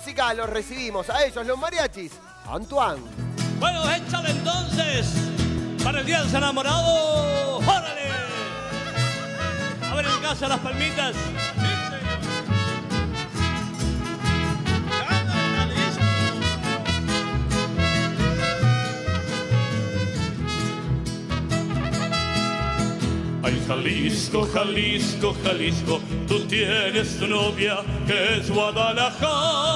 música los recibimos a ellos, los mariachis. Antoine. Bueno, échale entonces para el Día del Enamorado. ¡Órale! A ver en casa las palmitas. Ay, Jalisco, Jalisco, Jalisco, tú tienes tu novia que es Guadalajara.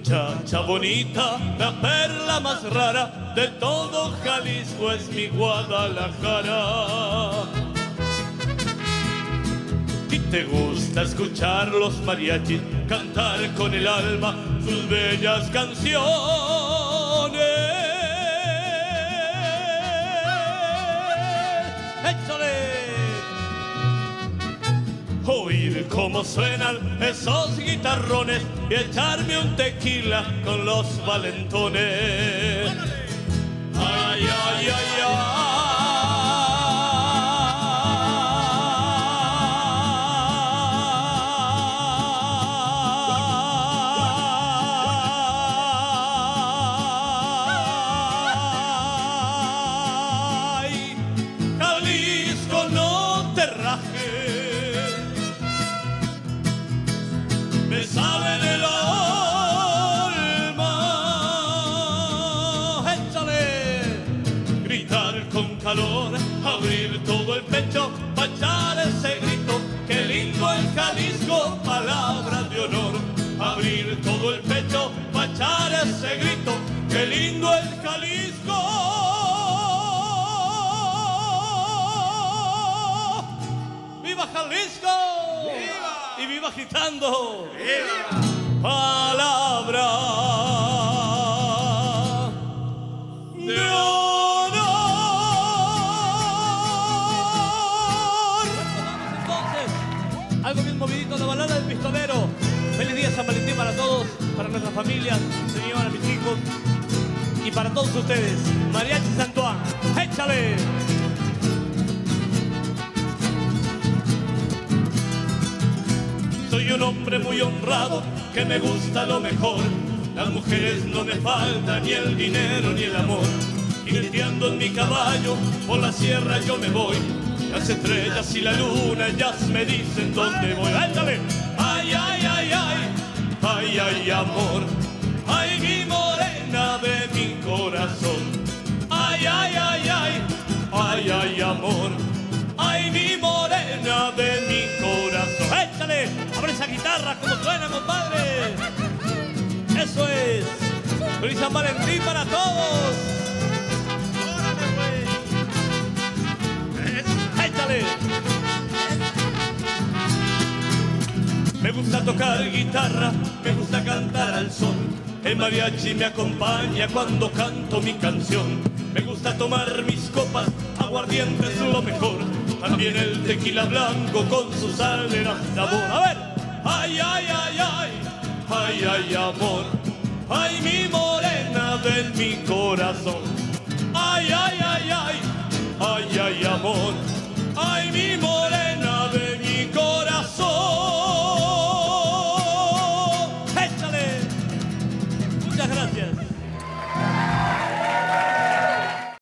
Muchacha bonita, la perla más rara de todo Jalisco es mi Guadalajara. Y te gusta escuchar los mariachis cantar con el alma sus bellas canciones. Cómo suenan esos guitarrones y echarme un tequila con los valentones. Me sale del alma. Échale, gritar con calor, abrir todo el pecho, echar ese grito. Qué lindo el Jalisco, palabra de honor. Abrir todo el pecho, echar ese grito. Qué lindo el agitando. ¡Viva! Palabra de honor. Entonces, algo bien movidito, la balada del pistolero. Feliz día San Valentín para todos, para nuestras familias, señora, mis hijos y para todos ustedes. Mariachi Santuán, hombre muy honrado que me gusta lo mejor. Las mujeres no me faltan ni el dinero ni el amor. Jineteando en mi caballo por la sierra yo me voy. Las estrellas y la luna ya me dicen dónde voy. ¡Ándale! Ay, ay, ay, ay, ay, ay, amor. Ay, mi morena de mi corazón. Ay, ay, ay, ay, ay, ay, amor. Ay, mi morena como suena, compadre! ¡Eso es! ¡Feliz San Valentín para todos! ¡Órale, pues! ¡Échale! Me gusta tocar guitarra, me gusta cantar al son. El mariachi me acompaña cuando canto mi canción. Me gusta tomar mis copas, aguardiente es lo mejor. También el tequila blanco con su sal sabor. A ver, ay, ay, ay, ay, ay, ay, amor. Ay, mi morena de mi corazón.